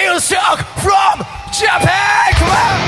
music from Japan. Come on.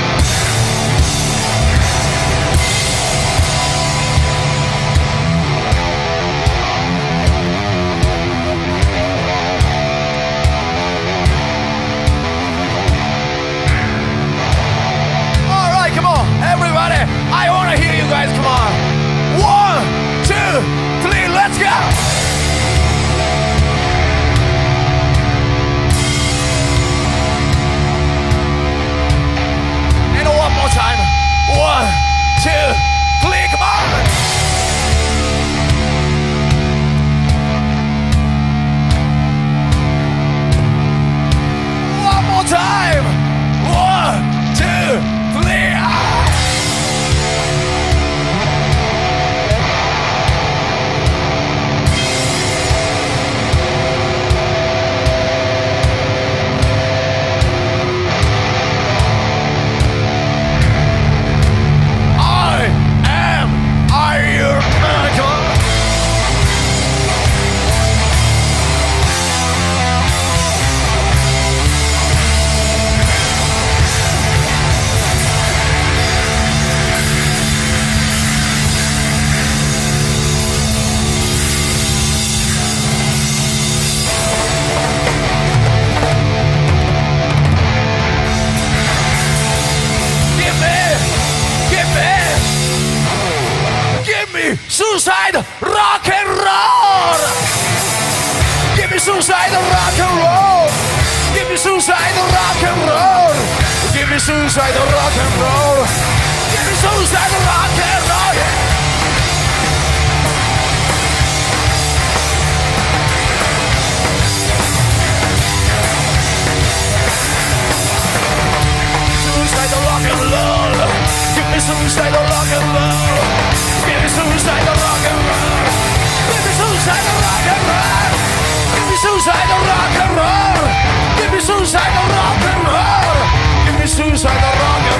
suicide rock and roll. Give me suicide rock and roll. Give me suicide rock and roll. Give me suicide rock and roll. Give me suicide rock and roll. Suicide rock and roll. Give me suicide rock and roll. Suicidal rock and roll. Give me suicidal rock and roll. Give me suicidal rock and roll. Give me suicidal rock and roll. Give me suicidal rock and roll.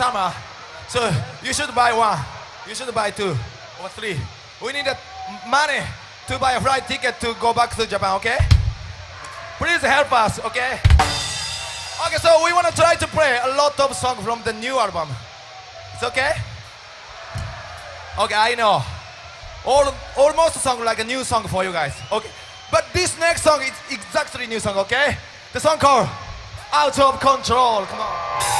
Summer. So you should buy one. You should buy two or three. We need money to buy a flight ticket to go back to Japan, okay? Please help us, okay? Okay, so we want to try to play a lot of songs from the new album. It's okay? Okay, I know. All, almost song like a new song for you guys. Okay, but this next song is exactly new song. Okay, the song called "Out of Control." Come on.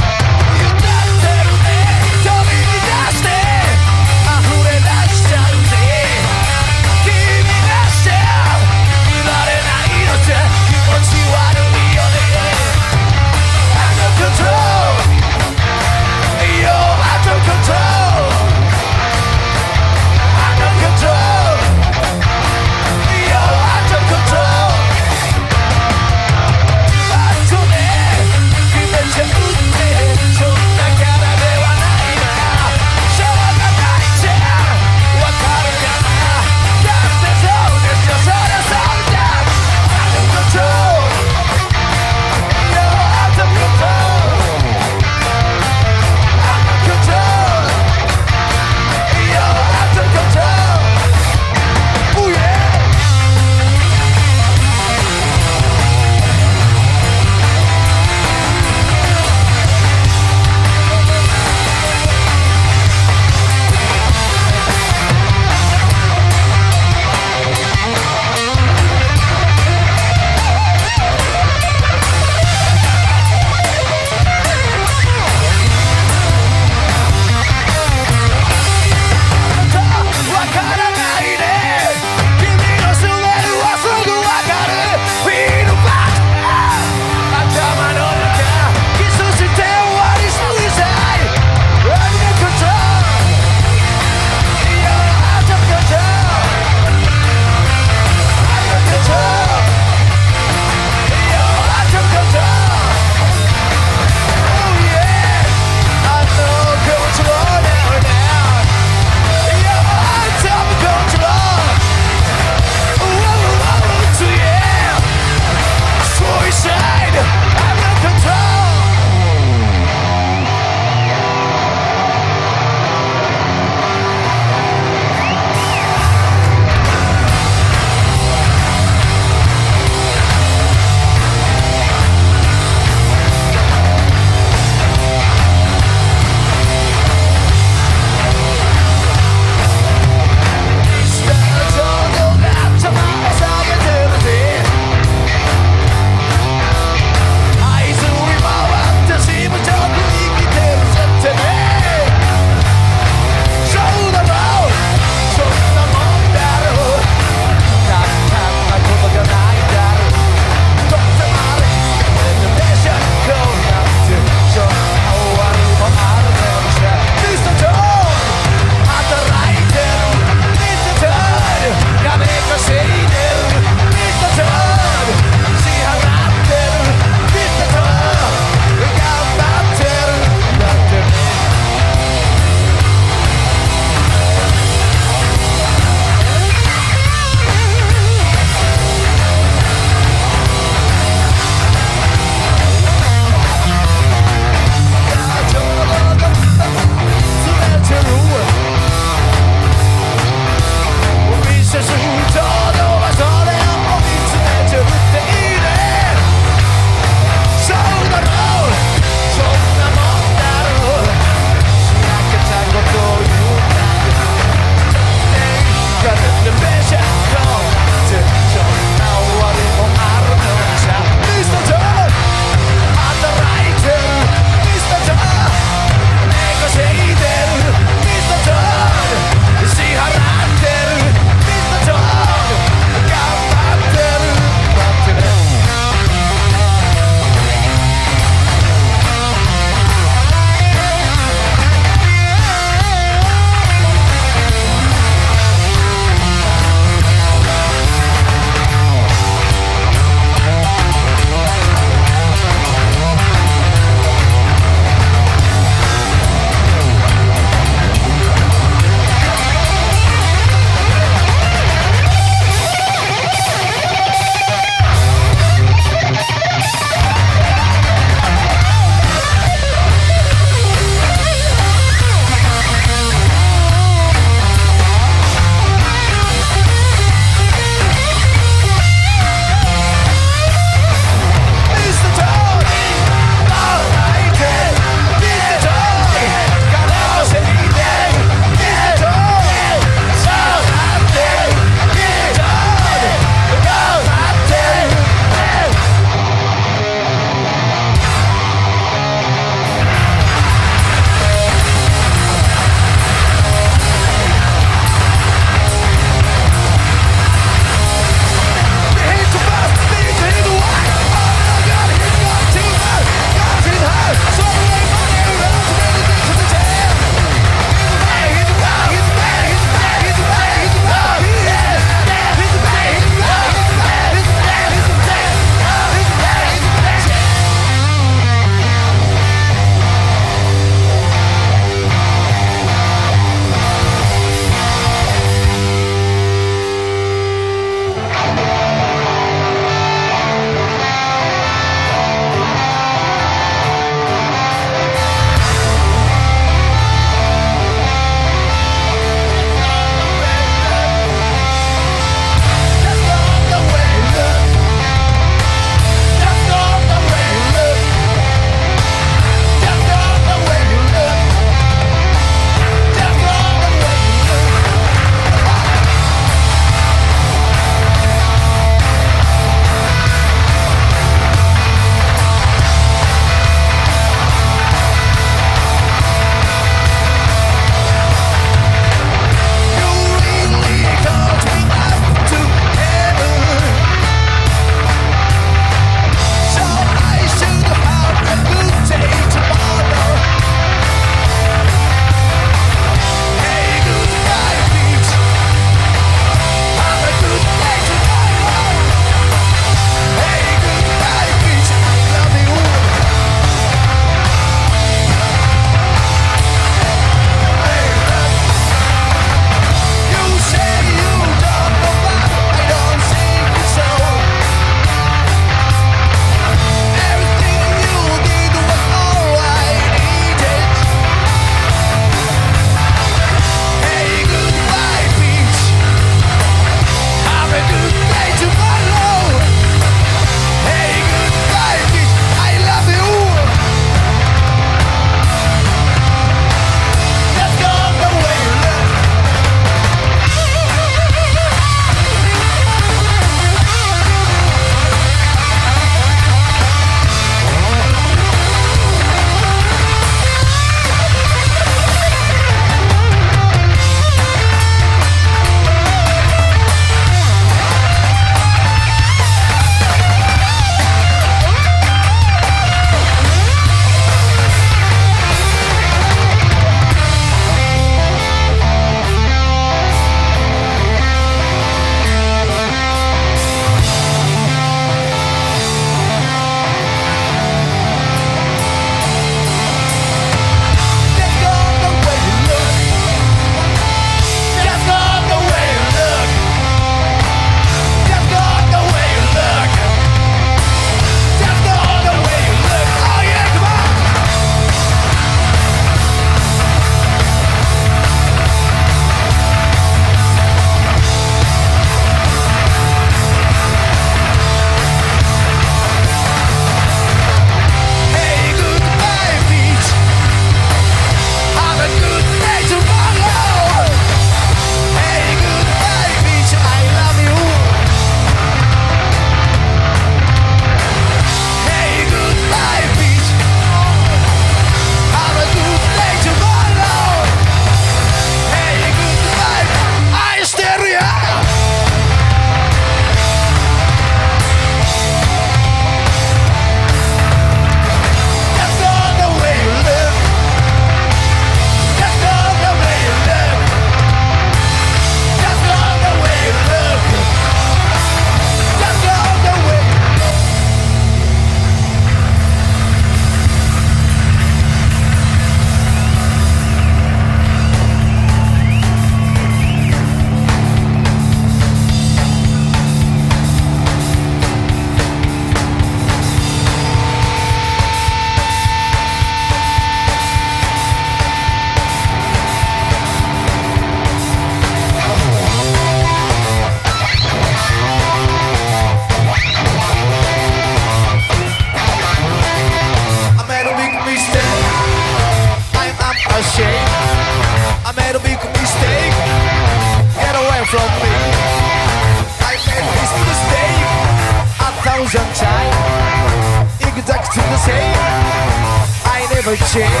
shit.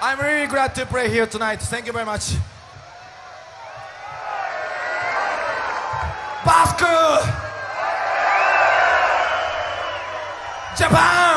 I'm really glad to play here tonight. Thank you very much. Basque! Japan!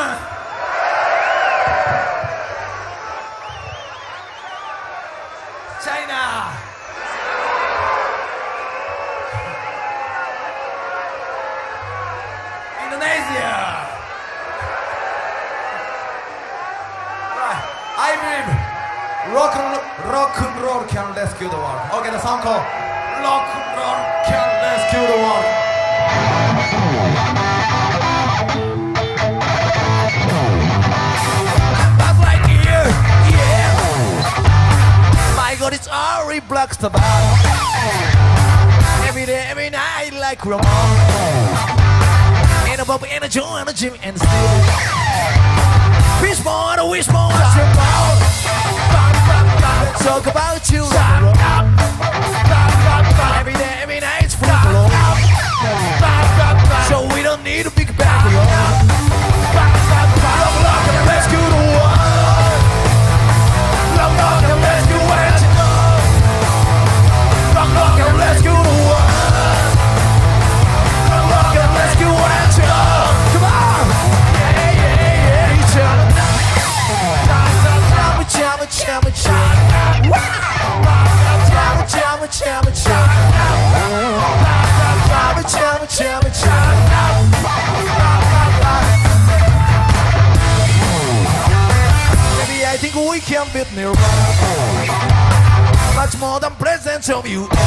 rescue the world. Okay, the song called Rock Roll Careless Kudawar. God, it's already blocks the bar. Every day, every night, like Ramon. And a bump, and a joint, and a gym, and a steel. Wish more, wish more, I more. Talk about you. You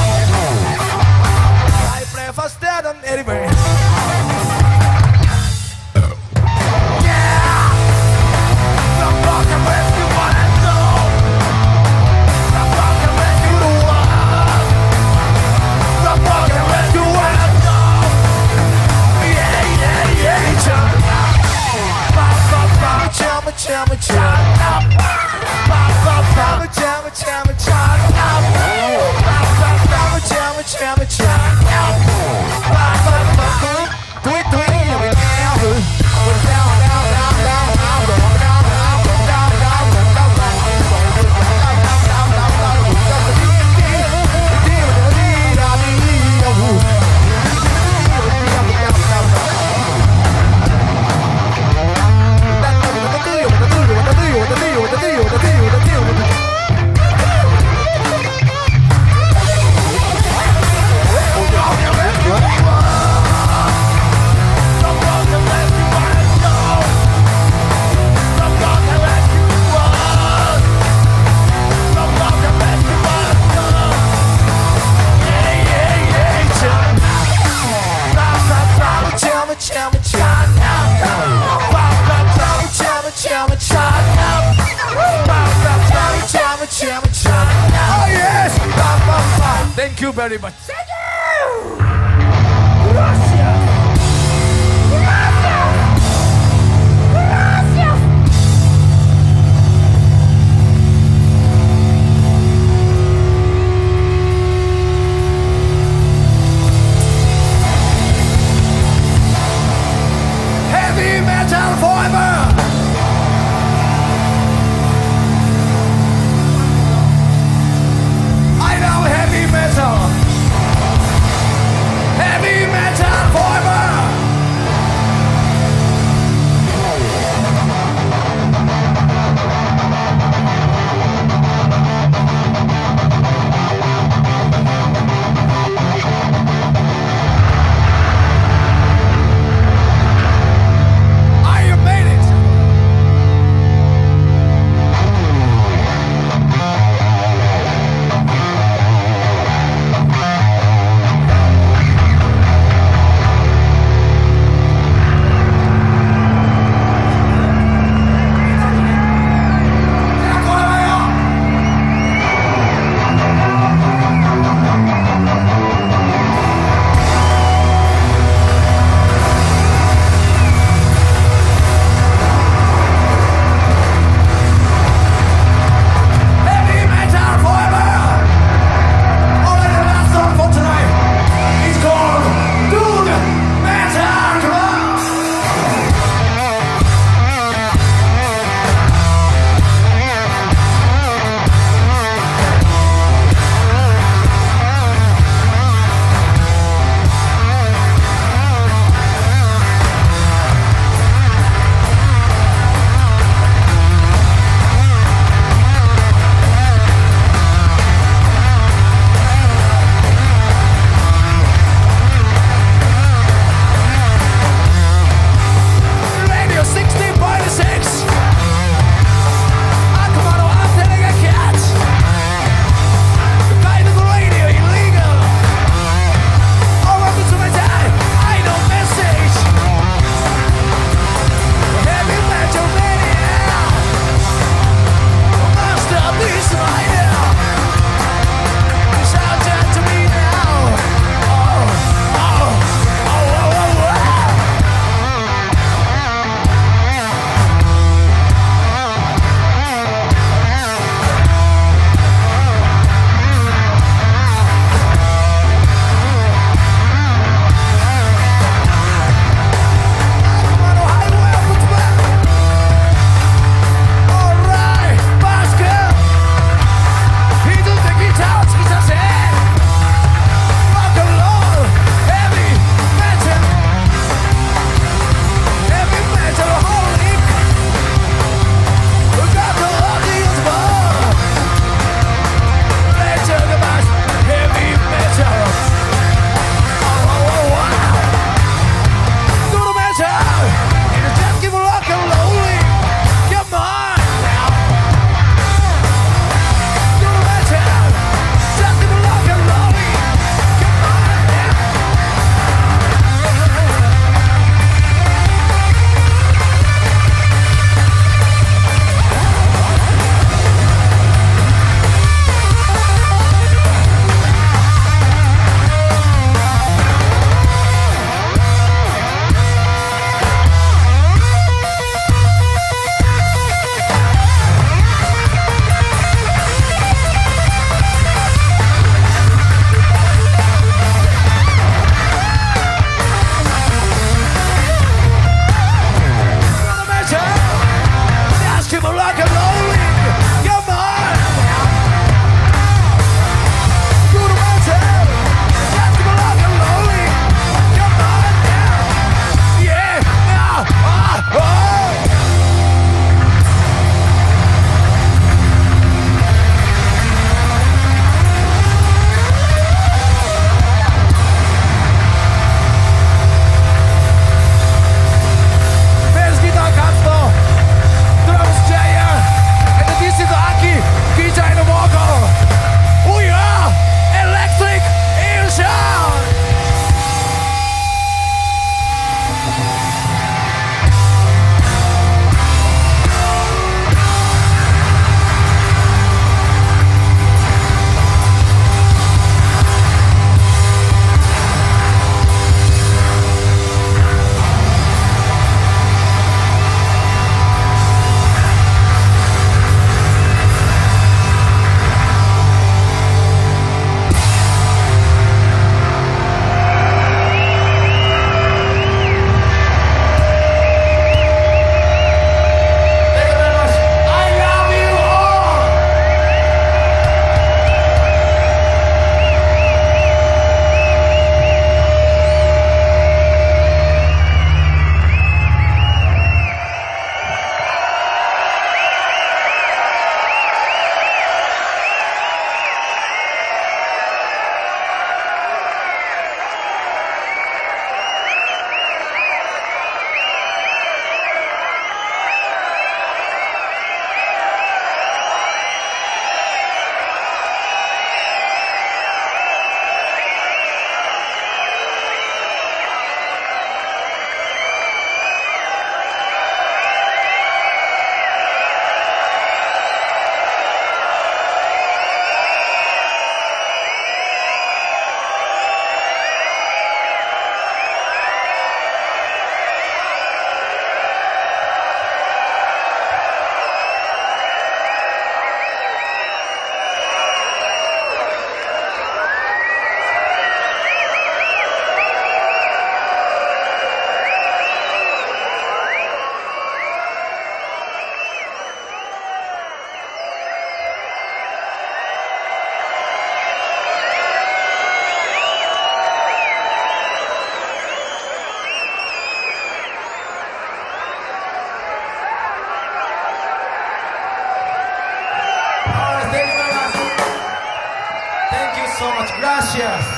Honduras.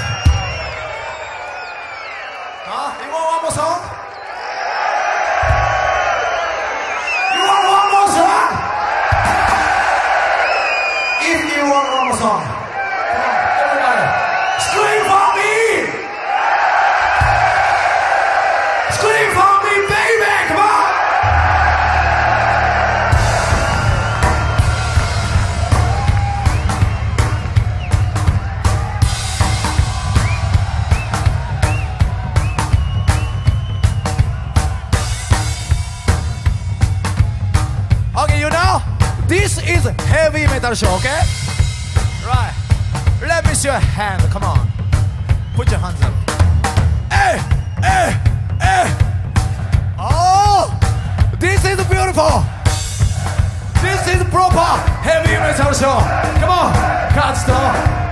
Ah, you want cómo vamos a? You want more a? If you want more on. Come on, everybody. Scream! Okay? Right. Let me see your hand. Come on. Put your hands up. Hey, hey, hey. Oh, this is beautiful. This is proper heavy metal show. Come on, cut stop.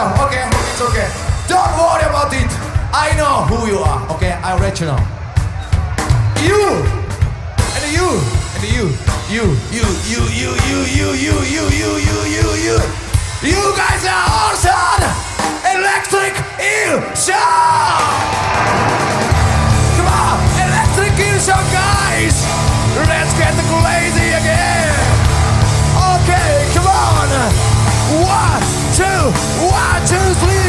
down, okay? It's okay. Don't worry about it. I know who you are, okay? I'll let you know. You! And you! And you! You! You! You! You! You! You! You! You! You! You! You! You! You guys are awesome! Electric Eel Shock! Come on! Electric Eel Shock, guys! Let's get crazy again! Okay, come on! One, two, choose